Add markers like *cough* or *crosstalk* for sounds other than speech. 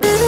you *laughs*